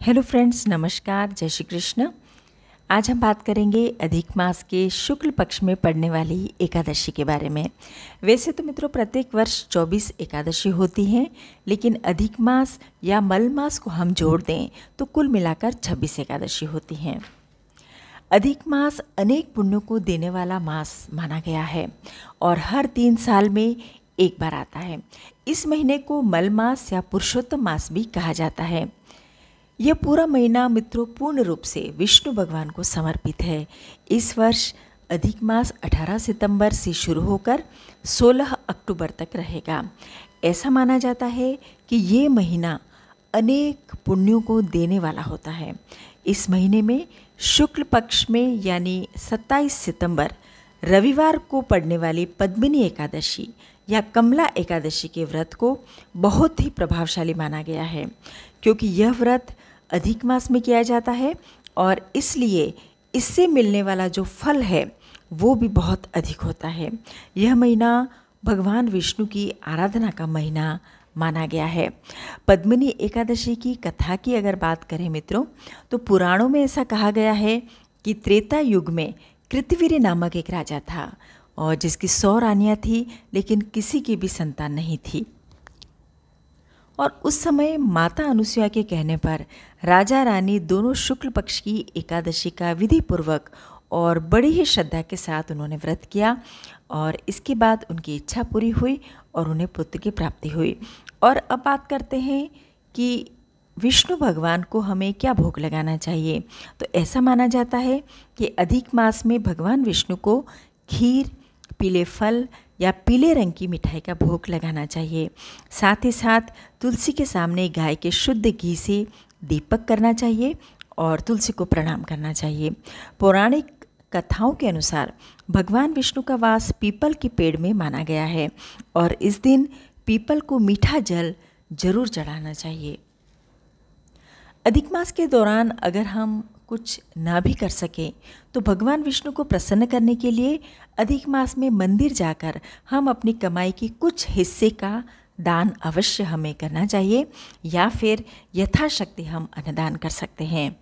Hello friends नमस्कार, जय श्री कृष्ण। आज हम बात करेंगे अधिक मास के शुक्ल पक्ष में पड़ने वाली एकादशी के बारे में। वैसे तो मित्रों, प्रत्येक वर्ष 24 एकादशी होती हैं, लेकिन अधिक मास या मल मास को हम जोड़ दें तो कुल मिलाकर 26 एकादशी होती हैं। अधिक मास अनेक पुण्यों को देने वाला मास माना गया है, और हर तीन साल में एक बार आता है। इस महीने को मल मास या पुरुषोत्तम मास भी कहा जाता है। यह पूरा महीना मित्रों पूर्ण रूप से विष्णु भगवान को समर्पित है। इस वर्ष अधिक मास 18 सितंबर से शुरू होकर 16 अक्टूबर तक रहेगा। ऐसा माना जाता है कि ये महीना अनेक पुण्यों को देने वाला होता है। इस महीने में शुक्ल पक्ष में यानी 27 सितंबर, रविवार को पड़ने वाली पद्मिनी एकादशी या कमला एकादशी के व्रत को बहुत ही प्रभावशाली माना गया है, क्योंकि यह व्रत अधिक मास में किया जाता है और इसलिए इससे मिलने वाला जो फल है, वो भी बहुत अधिक होता है। यह महीना भगवान विष्णु की आराधना का महीना माना गया है। पद्मिनी एकादशी की कथा की अगर बात करें मित्रों तो पुराणों में ऐसा कहा गया है कि त्रेता युग में कृतवीर नामक एक राजा था और जिसकी सौ रानियाँ थी, लेकिन किसी की भी संतान नहीं थी। और उस समय माता अनुसुया के कहने पर राजा रानी दोनों शुक्ल पक्ष की एकादशी का विधि पूर्वक और बड़ी ही श्रद्धा के साथ उन्होंने व्रत किया और इसके बाद उनकी इच्छा पूरी हुई और उन्हें पुत्र की प्राप्ति हुई। और अब बात करते हैं कि विष्णु भगवान को हमें क्या भोग लगाना चाहिए? तो ऐसा माना जाता है कि अधिक मास में भगवान विष्णु को खीर पीले फल या पीले रंग की मिठाई का भोग लगाना चाहिए। साथ ही साथ तुलसी के सामने गाय के शुद्ध घी से दीपक करना चाहिए और तुलसी को प्रणाम करना चाहिए। पौराणिक कथाओं के अनुसार भगवान विष्णु का वास पीपल के पेड़ में माना गया है और इस दिन पीपल को मीठा जल ज़रूर चढ़ाना चाहिए। अधिक मास के दौरान अगर हम कुछ ना भी कर सकें तो भगवान विष्णु को प्रसन्न करने के लिए अधिक मास में मंदिर जाकर हम अपनी कमाई के कुछ हिस्से का दान अवश्य हमें करना चाहिए, या फिर यथाशक्ति हम अन्नदान कर सकते हैं।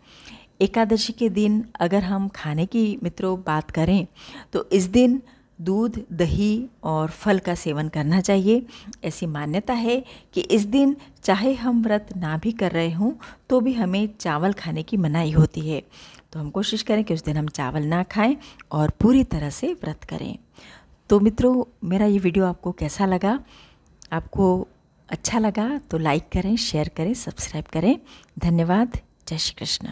एकादशी के दिन अगर हम खाने की मित्रों बात करें तो इस दिन दूध, दही और फल का सेवन करना चाहिए। ऐसी मान्यता है कि इस दिन चाहे हम व्रत ना भी कर रहे हों तो भी हमें चावल खाने की मनाही होती है। तो हम कोशिश करें कि उस दिन हम चावल ना खाएँ और पूरी तरह से व्रत करें। तो मित्रों, मेरा ये वीडियो आपको कैसा लगा? आपको अच्छा लगा तो लाइक करें, शेयर करें, सब्सक्राइब करें। धन्यवाद। जय श्री कृष्ण।